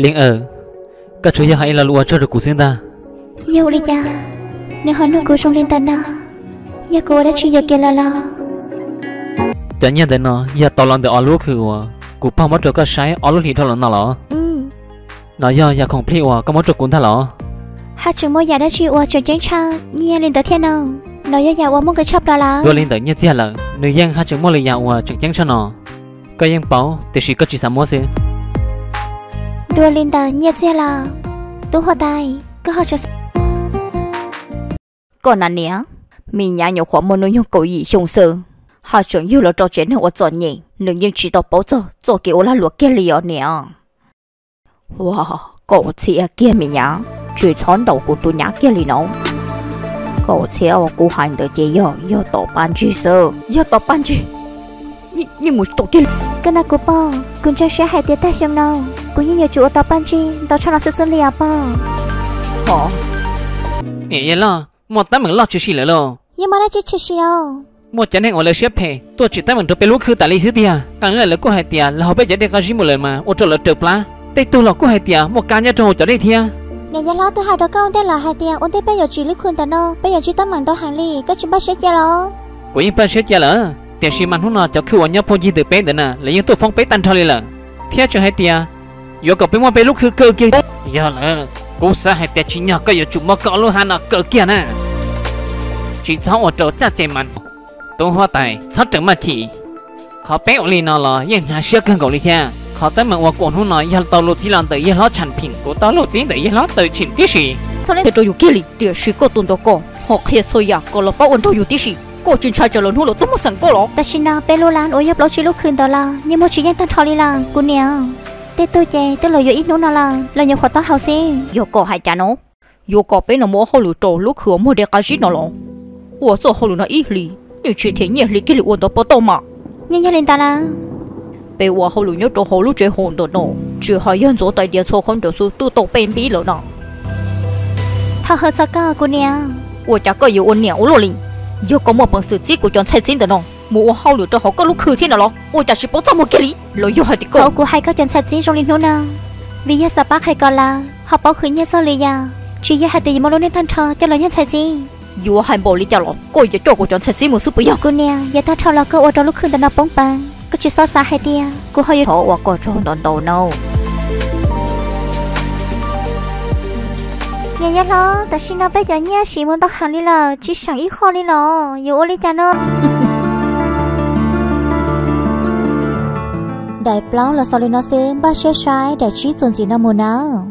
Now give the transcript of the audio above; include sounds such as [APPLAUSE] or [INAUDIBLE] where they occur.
liền ở. Các chú hãy là lúa cho được cụ xin ta. Yêu đi cha. Nếu họ nói cô trong liên tân nào giờ cô đã chỉ giờ kia là lo. Chả nhận đến nó giờ tao làm được ở lúa khử wa cụ bao mất được cái sai ở lúa thì thôi là nó lo ừ. Nó giờ giờ không wa có mất được cũng thay lo hai chừng mỗi giờ đã chịu ở trường chén cha nghe lên tới thiên nào nó giờ giờ ở một cái chắp đó là rồi lên tới nhất giờ là người dân hai chừng mỗi lần giờ wa trực chén cho nó. Cái dân bảo thì chỉ có chỉ sao mua gì đua lên tới nhiệt xe là tôi họ tay cứ họ cho còn anh nhé mình nhà nhiều khoản muốn nói những câu gì 凶 sự họ chuẩn yêu là trò chuyện hơn ở trò nhỉ, nếu chỉ đọc bảo cho cho kiểu là luật kia liều nè. Wow, cậu chị kia mình nhá, chỉ chọn đầu của tôi nhá kia li nó cậu chị ở cô hành được chị yo yo tổ ban chỉ sơ yo tổ ban chỉ nhưng nhưng tổ kia cái nào của bò cũng cho sẽ hai tiếng ta xem nào cũng như nhiều chủ tàu ban chi tàu cho nó sẽ xử lý à. Bò họ vậy vậy lo một tấm mình lo chỉ xí lại lo. Nhưng mà đã chỉ chỉ xíu một chân hàng ở lại xếp hè tôi chỉ tấm mình bé lúc khử tại lý xí tia. Càng lại là cô hai tia là họ bây giờ để cái gì một lần mà ô tô là trượt lá. Tây tôi là cô hai tia một cá nhân trong hồ cho đây thia nè giờ lo tôi hai đứa con tên là hai tiền ôn tên bây giờ chỉ lấy khuyên tao nó bây giờ chỉ tao mặn tao hàng ly có chỉ bắt sẽ chơi lo của những bạn sẽ chơi lỡ. Tiền xí mình hôm nào cho khử ở nhau phong gì từ bé đến nè lấy những tôi phong bé tan cho lên lỡ thia cho hai tia giờ cậu bên ngoài bên lúc hư cơ kia. Giờ là cô sẽ hay tiệt chỉ nhờ cái giờ chúng mà cậu luôn hắn ở cỡ kia nè. Chỉ sau ở chỗ cha chị mặn tôi hoa tài sao chẳng mà chỉ khó bé ở lì nó là yên hà xưa cần cậu đi theo. Khó tới mà qua quần hôm nay giờ tàu lột chỉ làm tới giờ lót chẳng phim của tàu lột chỉ tới giờ lót tới chỉnh tiết gì? Sao nên tôi dùng kia lì tiệt sĩ cô tuần đó à, cô hoặc hiện soi ya cô lột bao ổn tôi dùng tiết gì cô chuyên trai chờ lớn hôn là tôi muốn sẵn cô lọ. Ta xin na bé lô lan ôi yếp lỗ chỉ lúc khuyên đó là nhưng mà chỉ nhanh tan thò đi là cô nèo nè tê tôi chè tê lời ít nữa nào là lời nhiều khó tao hào xí 有个还假喏，有个被那么好路走路可没得开始喏咯。我做好路那一里，你去天夜里给你问到不到嘛？ nhanh nhanh lên ta là 被我好路要做好路最好的喏，只还人做带点错看就是都都变比了呢。 thao hơn sao cơ cô nè 我家个有我鸟了哩，有个么本事机个讲才真的喏。 mua hao lửa cho họ có lúc khử thiên nào lo? Ôi chả chỉ bố tao mua cái lý lo yêu hai tí cô. Hậu của hai có chân sạch chỉ trong linh hồn nào vì giờ sao bác hay còn là họ bảo khử nhất cho lý giờ chỉ giờ hai tí mà lo nên thân thờ cho lo nhân sạch chỉ yêu hai bộ lý cho lo coi giờ cho cô chân sạch chỉ một số bây giờ cô nè giờ ta thao lo cô ở trong lúc khử tao nó bóng bang cứ chỉ so xa hai tia. Cô hơi thọ và cô cho đòn đầu nào nhà nhà lo, ta xin nó bây giờ nha, xin muốn tao hàng đi là chỉ sang ít khó đi lo, yêu ô lý cha nó. [LAUGHS] đại plau là sao lên nó xem ba xe sai đại trí chuẩn gì nó muốn nào